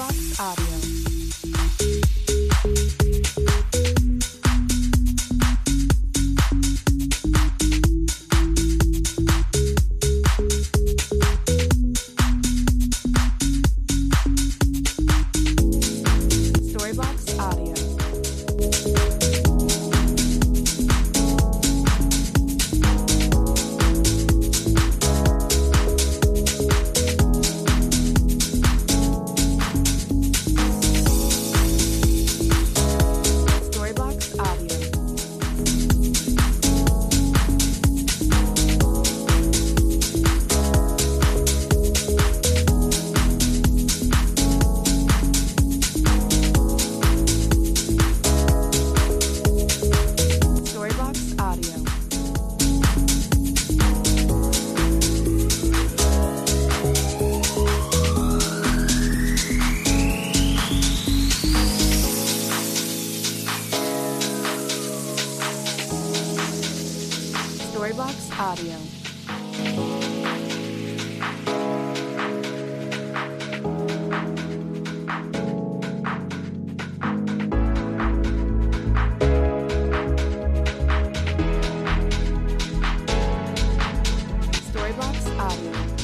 Box Audio. Storybox Audio. Storybox Audio.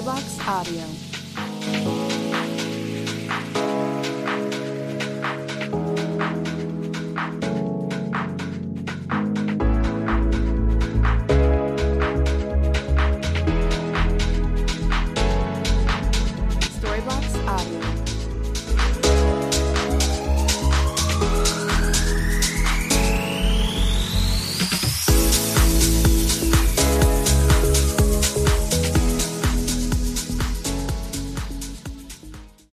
Storybox Audio.